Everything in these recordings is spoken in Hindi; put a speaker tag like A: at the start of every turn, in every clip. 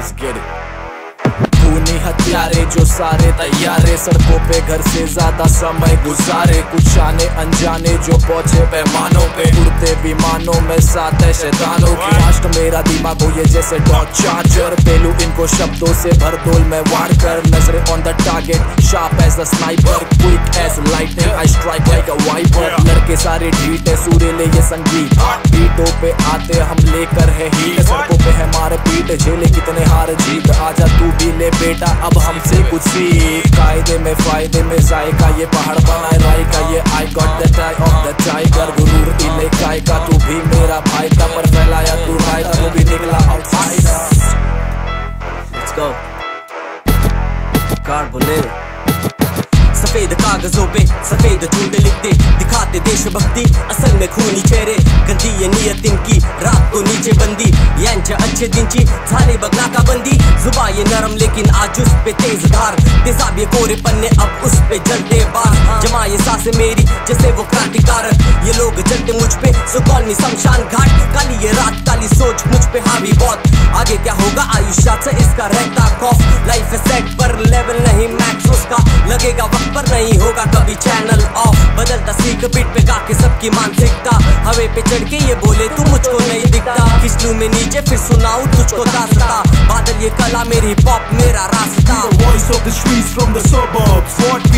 A: Let's get it. खूनी हथियारे जो सारे तैयारे सड़कों पे घर से ज़्यादा समय गुजारे। कुछ आने अनजाने जो पहुँचे पैमानों पे उड़ते विमानों में साथ है शैतानों की राष्ट्र मेरा दिमाग हो ये जैसे डॉट चार्जर पेलू इनको शब्दों से भर दोल में वार कर। नजरे on the target sharp as the sniper quick as lightning I strike like a viper लड़के सारे ढीट है सूर्य ले ये संगीत। बीटों पे आते हम लेकर है हीट सड़कों पे है मार पीट झेले कितने हार। जीत आजा तू भी ले बेटा, अब हमसे कुछ सीख। कायदे में, फ़ायदे में जायका, ये पहाड़ बनाए राय का ये I got the tie of the tiger गुरूर इले काय का तू भी मेरा भाई था पर फैलाया, तू राय था वो भी निकला आउटसाइडर
B: Let's go. कार बोले। सफ़ेद कागजों पे, सफ़ेद झूठ लिख दे दिखाते देशभक्ति, असल में खूनी चेहरे। नियत इनकी रात को नीचे बंदी। यांच्या अच्छे दिनची झाले बगला का बंदी जुबा ये नरम, लेकिन आज उस पे तेज धार। तेजाब ये कोरे पन्ने, अब उस पे जलते बार। जमा ये साँसें मेरी, जैसे वो क्रांतिकारक। ये लोग जलते मुझ पे, सो कॉल शमशान घाट। काली ये रात, काली सोच मुझ पे हावी बहुत। आगे क्या होगा आयुष्यात से इसका रहता खौफ। लाइफ सेट पर लेवल नहीं मैक्स उसका लगेगा वक्त पर नहीं होगा कभी चैनल ऑफ़ बदलता सीख बीट पे गा के सबकी मानसिकता हवे पे चढ़ के ये बोले तू मुझको नहीं दिखता। किसमें नीचे फिर सुनाऊ तुझको दास्ता। बादल ये कला मेरी पॉप मेरा रास्ता।
C: Voice of the streets from the suburbs what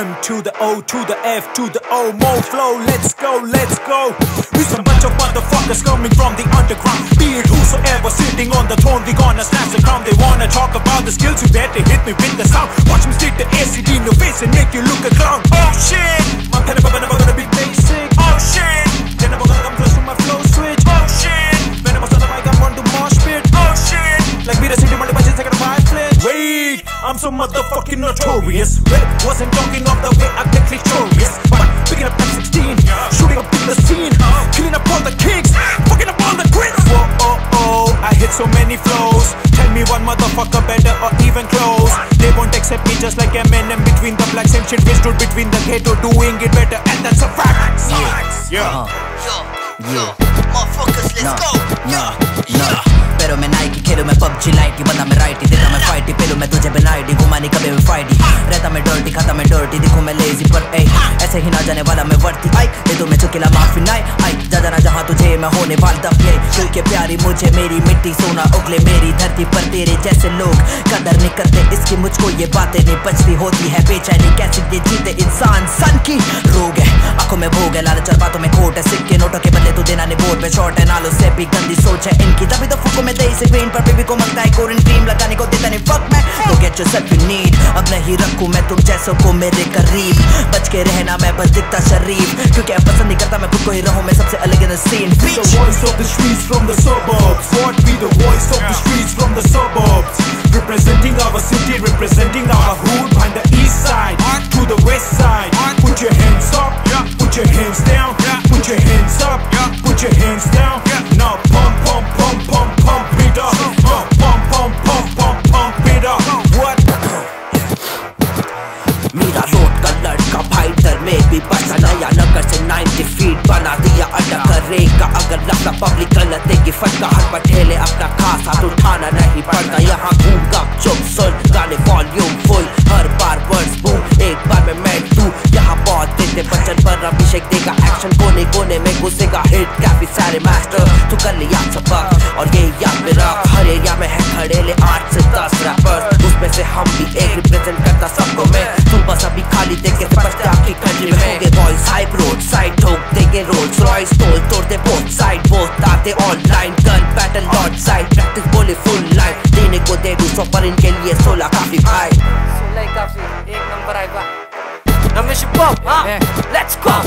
C: M to the O to the F to the O, more flow. Let's go, let's go. We some bunch of motherfuckers coming from the underground. Be it whosoever sitting on the throne, we gonna snatch the crown. They wanna talk about the skills, you better hit me with the sound. Watch me stick the acid in your face and make you look a clown. Oh shit, my pen gonna be basic. Oh shit, so motherfucking notorious. Red wasn't talking of the way I get victorious, but picking up M16, shooting up in the scene, killing up all the kicks, fucking up all the grits. Whoa, oh, oh, I hit so many flows. Tell me one motherfucker better or even close. They won't accept me just like Eminem between the blacks same shit. We stood between the ghetto, doing it better, and that's a fact. Yeah. Uh-huh.
D: yeah, Yo, motherfuckers, let's
E: No,
D: go.
E: no, no pero में नाइकी खेलो मैं पबजी लाइटी बंदा मैं राइटी देता मैं फाइटी पेलो मैं तुझे बिना आईडी घुमा नहीं कभी मैं फाइटी रहता मैं डोल्टी खाता मैं डोल्टी दिखू मैं लेजी पर ऐसे ही ना जाने वाला मैं वर्ती आई, दे दो मैं चुकेला माफ़ी नाई आई। जा जाना जहाँ तुझे मैं होने वाला दफने क्योंकि प्यारी मुझे मेरी मिट्टी सोना उगले, मेरी धरती पर तेरे जैसे लोग कदर नहीं करते इसकी मुझको ये बातें नहीं बचती होती है। बेचैनी कैसे ये जीते इंसान, सन की रोग है। आँखों में भोग है, लालच और बातों में खोट है। सिक्के नोटों के बदले तू देना नहीं बोर्ड पे शॉर्ट है। नालों से भी गंदी सोच है इनकी। तभी तो फुको में दे स्क्रीन पर बेबी को मंगता है। क्रीम लगाने को देता नहीं फक मैं। तो गेट योरसेल्फ यू नीड अब नहीं रखूँ मैं तुम जैसों को मेरे करीब। बच के रहना मैं बस दिखता शरीफ। क्योंकि पसंद नहीं करता मैं खुद को ही रहूँ। मैं सबसे yelling in the scene.
C: Be the voice of the streets from the suburbs. What be the voice of the streets from the suburbs? Representing our city, representing our hood. Find the east side to the west side. Put your hands up, put your hands down, put your hands up, put your hands down.
E: नहीं पड़ता यहाँ घूम का चुप सुन गाने वॉल्यूम फुल हर बार वर्ड्स बूम एक बार में मैं तू। यहाँ बहुत देते बचन पर अभिषेक देगा। एक्शन कोने कोने में घुसेगा। हिट काफ़ी सारे मास्टर तू कर लिया सबक। बोथ आते online gun battle lord side practice बोले फुल लाइफ देने को दे दू सौ पर इनके लिए सोलह काफ़ी भाई।
B: सोलह काफ़ी एक नंबर आएगा। रमेश लेट्स गो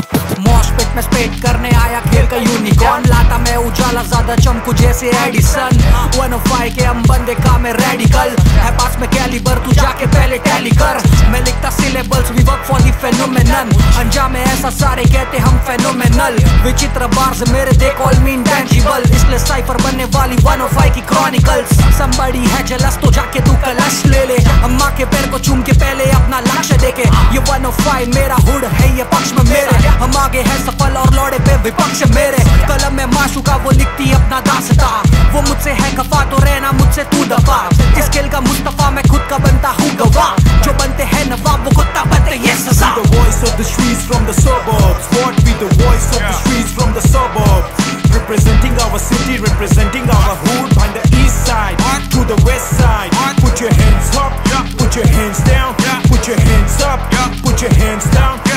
F: पिट में स्पेट करने आया खेल का यूनिकॉर्न लाता मैं उजाला ज़्यादा चमकू जैसे एडिसन वन ऑफ़ फाइव के हम बंदे का मैं रेडिकल है पास में कैलिबर तू जाके पहले टैली कर। मैं लिखता syllables we work for the phenomenon अंजाम ऐसा सारे कहते हम phenomenal. विचित्र बार्स मेरे दे call me intangible इसलिए साइफर बनने वाली 105 की chronicles. Somebody है jealous तो जाके तू कलश ले ले अम्मा के पैर को चूम के पहले अपना लक्ष्य देखे ये 105 मेरा हुड है ये पक्ष में मेरे हम आगे है सफल और लौड़े पे विपक्ष मेरे कलम में माशुका वो लिखती अपना दासता वो मुझसे है खफा तो रहना मुझसे तू दफ़ा इस खेल का मुस्तफ़ा मैं खुद का बनता हूँ गवाह जो बनते हैं नवाब वो कुत्ता बनते ये सजा
C: The voice of the streets from the suburbs. What be the streets from the suburbs? Representing our city, representing our hood, behind the east side to the west side. Put your hands up, put your hands down, put your hands up, put your hands down.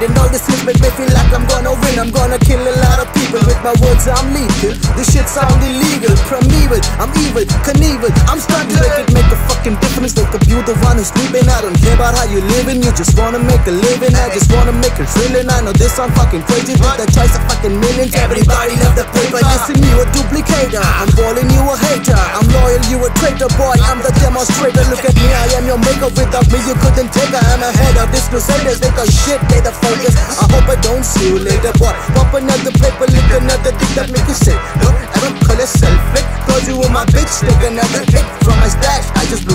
G: And all this things make me feel like I'm gonna win. I'm gonna kill a lot of people with my words. I'm lethal. This shit sound illegal. Primeval. I'm evil. Knievel. I'm to make it make a fucking difference. Like if you the one who's sleeping. I don't care about how you living. You just wanna make a living. I just wanna make a trillion. I know this sound fucking crazy. But the choice of fucking millions. Everybody love the paper. Listen, you a duplicator. I'm calling you a hater. I'm loyal, you a traitor. Boy, I'm the demonstrator. Look at me, I am your maker. Without me, you couldn't take her. I'm ahead of this crusaders. They got shit, they the I hope I don't see you later, boy. Pop another paper, lick another dick that make you sick. Don't ever call yourself fake. Cause you were my bitch. Take another hit from my stash. I just